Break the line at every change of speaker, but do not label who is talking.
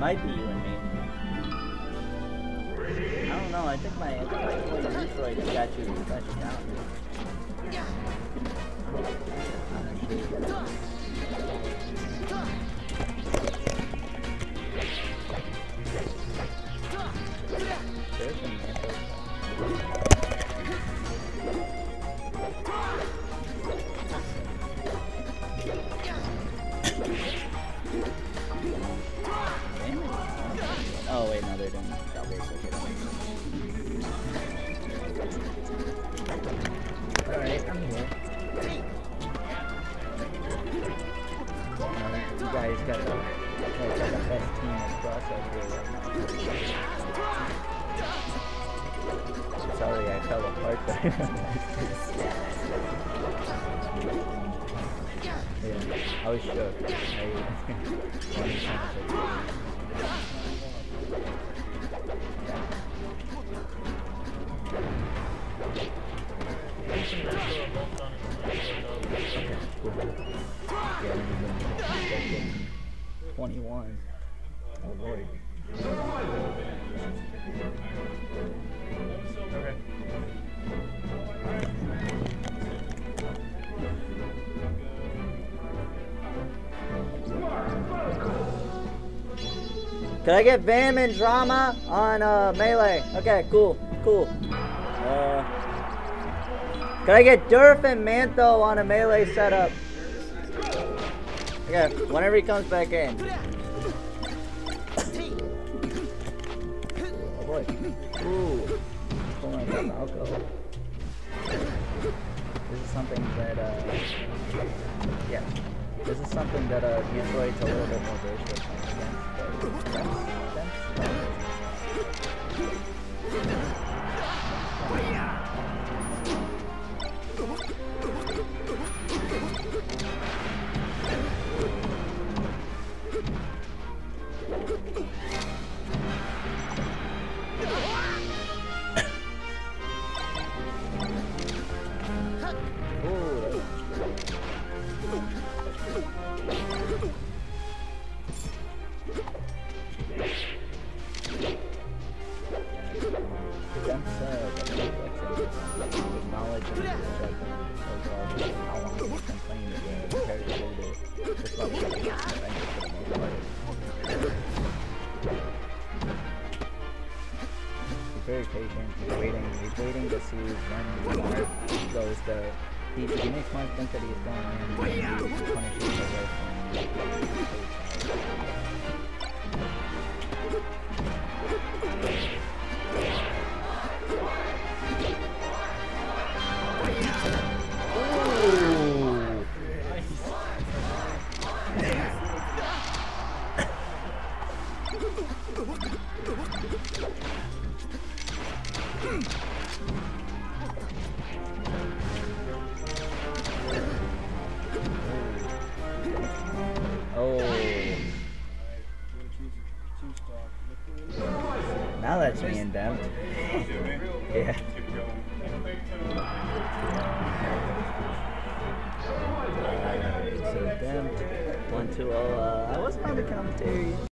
might be you and me. I don't know, I think my Detroit statue is special down. There's a mantle. Oh wait, no, they're doing doubles. Okay. Alright, I'm here. You guys got the, guys got the best team in Cross-Up here right now. Sorry, I fell apart yeah, I was shook. I, one time I Twenty-one. Oh lord. Can I get Vam and Drama on uh, Melee? Okay, cool, cool. Uh, can I get Durf and Mantho on a Melee setup? Okay, whenever he comes back in. Oh boy. Ooh. Oh. This is something that, uh, yeah. This is something that, uh, Mewtroid's a little bit more against. But ooh, very patient. He's waiting. He's waiting to see when the mark goes to. He, he makes Mark think that he's going in and he punishes from. Now that's me in depth. Yeah. So. One, two, oh, uh, I wasn't on the commentary.